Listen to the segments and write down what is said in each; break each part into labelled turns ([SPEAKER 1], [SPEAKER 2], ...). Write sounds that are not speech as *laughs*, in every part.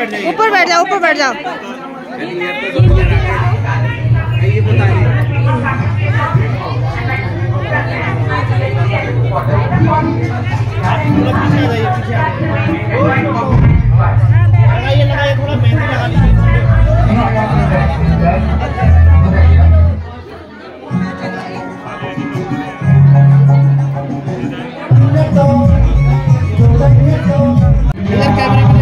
[SPEAKER 1] ऊपर बैठ
[SPEAKER 2] जाओ ऊपर बैठ जाओ।
[SPEAKER 1] लगाइए लगाइए थोड़ा मेहंदी लगा लीजिए इधर कैमरे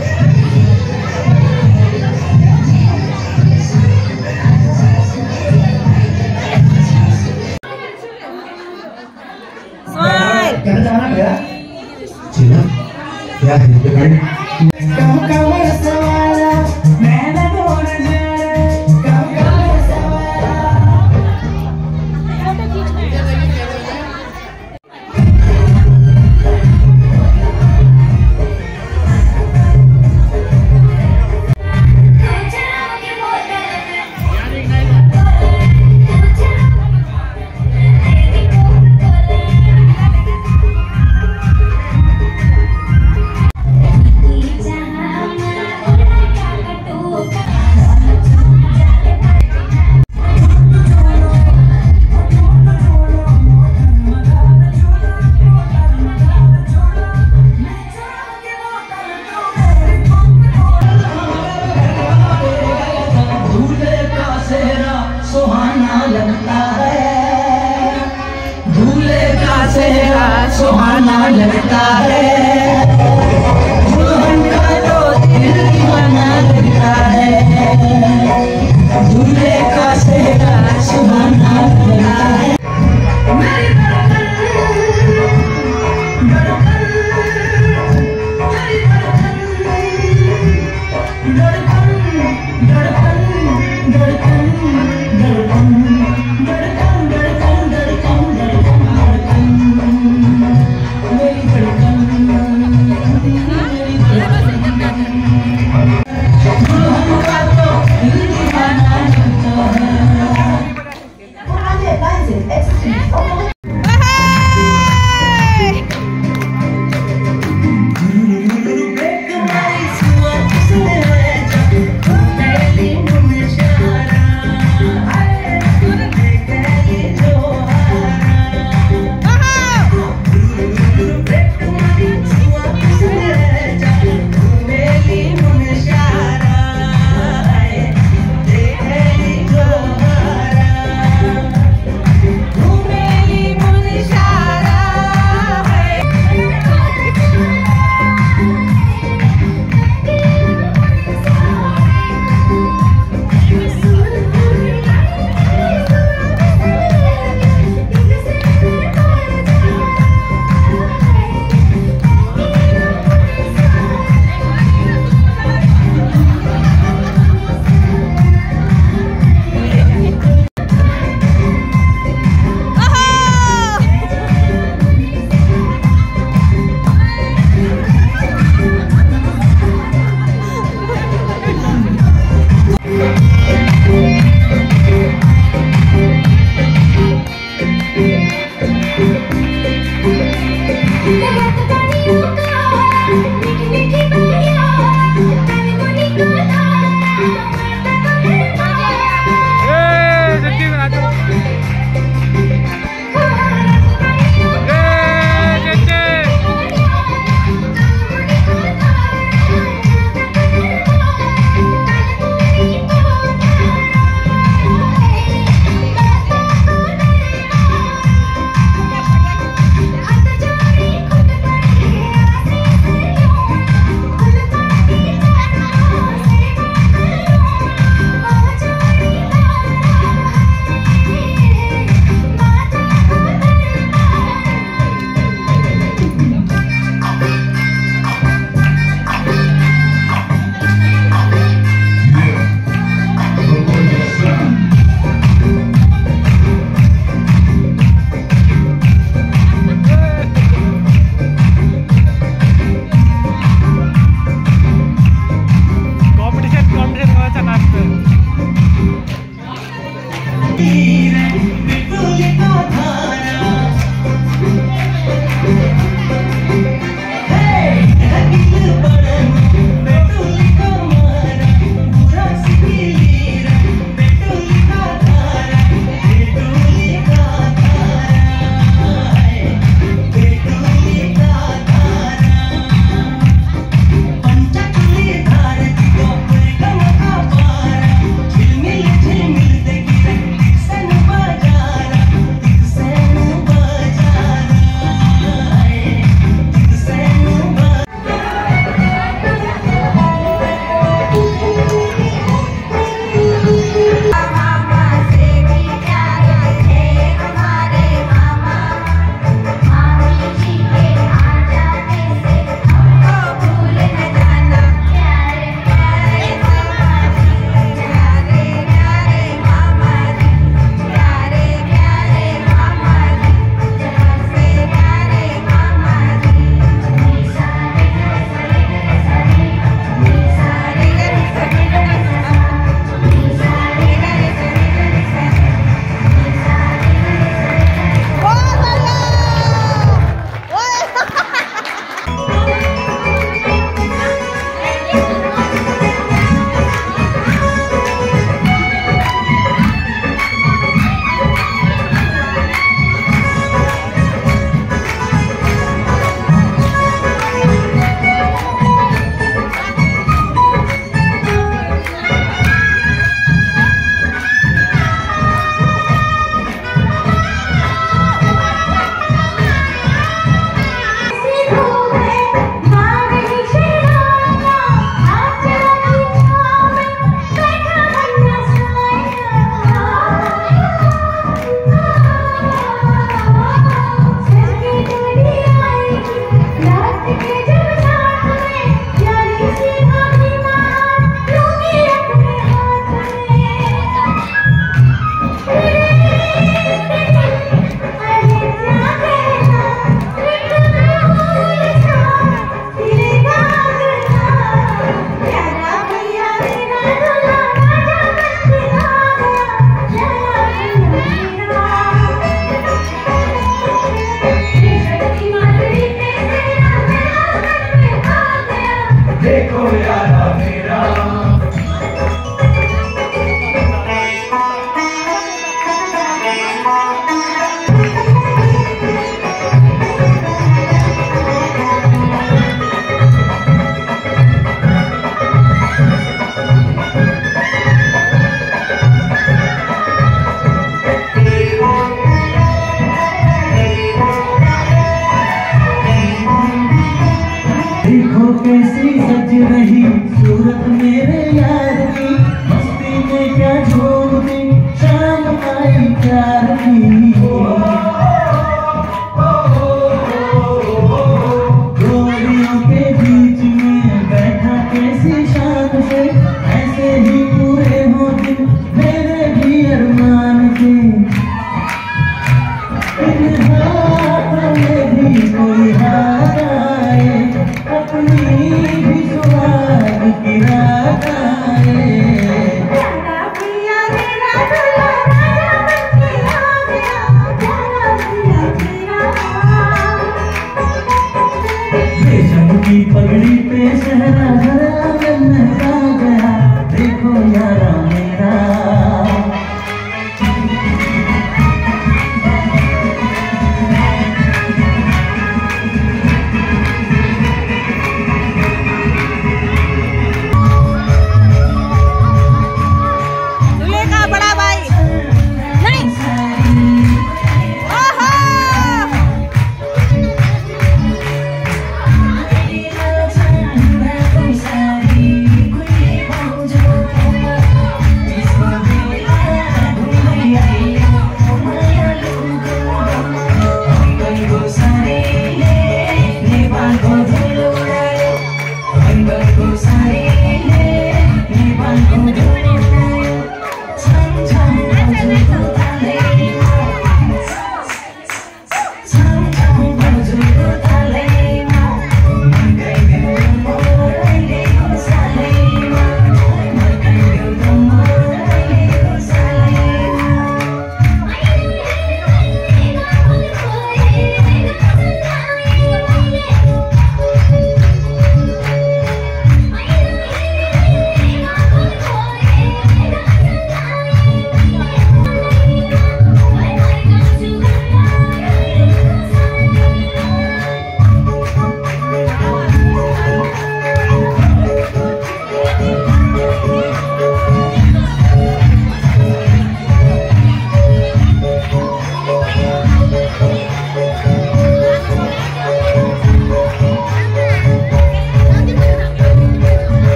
[SPEAKER 3] Tá right?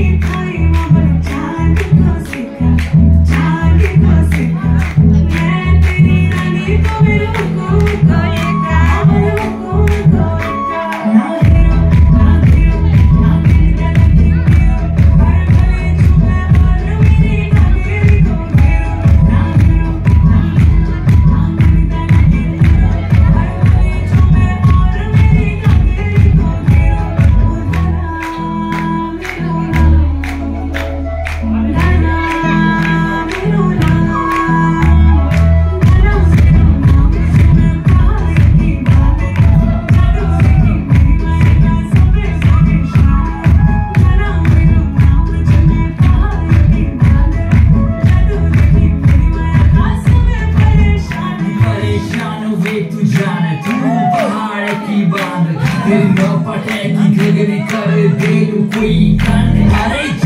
[SPEAKER 3] keep. तू जाने, तू पहाड़ की बाँध। तेरी नौ पटेगी घगरी कर दे तू कोई कांड अरे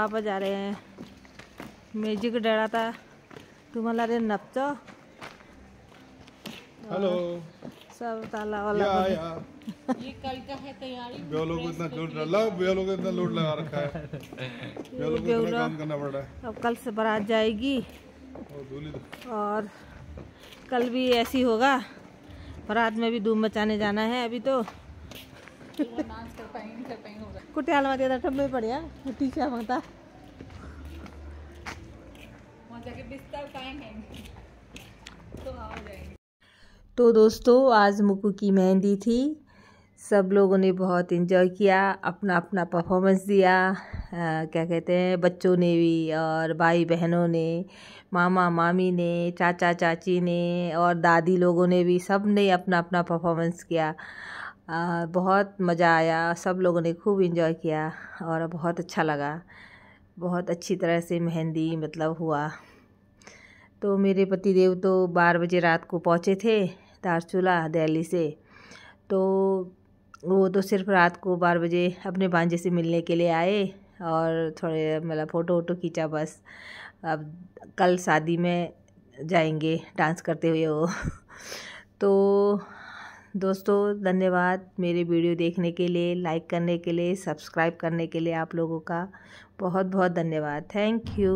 [SPEAKER 4] वापस जा रहे हैं। म्यूज़िक डरा था। तुम्हाला रे नपचो
[SPEAKER 5] हेलो
[SPEAKER 4] सब ताला वाला
[SPEAKER 5] या या। ये कल का है तैयारी। बेलों को इतना लोड डाला बेलों को इतना लोड लगा रखा है। बेलों को इतना काम करना पड़ रहा है।
[SPEAKER 4] अब कल से बारात जाएगी।
[SPEAKER 5] और धूली
[SPEAKER 4] और कल भी ऐसी होगा। बारात में भी धूम मचाने जाना है अभी तो। कुटियाल में माता तो दोस्तों आज मुकू की मेहंदी थी। सब लोगों ने बहुत इन्जॉय किया अपना अपना परफॉर्मेंस दिया। आ, क्या कहते हैं बच्चों ने भी और भाई बहनों ने मामा मामी ने चाचा चाची ने और दादी लोगों ने भी सबने अपना अपना परफॉर्मेंस किया। बहुत मज़ा आया, सब लोगों ने खूब इन्जॉय किया और बहुत अच्छा लगा। बहुत अच्छी तरह से मेहंदी मतलब हुआ। तो मेरे पतिदेव तो बारह बजे रात को पहुँचे थे दारचूला दिल्ली से। तो वो तो सिर्फ़ रात को बारह बजे अपने भांजे से मिलने के लिए आए और थोड़े मतलब फ़ोटो वोटो खींचा बस। अब कल शादी में जाएँगे, डांस करते हुए वो। *laughs* तो दोस्तों, धन्यवाद मेरे वीडियो देखने के लिए लाइक करने के लिए सब्सक्राइब करने के लिए आप लोगों का। बहुत बहुत धन्यवाद। Thank you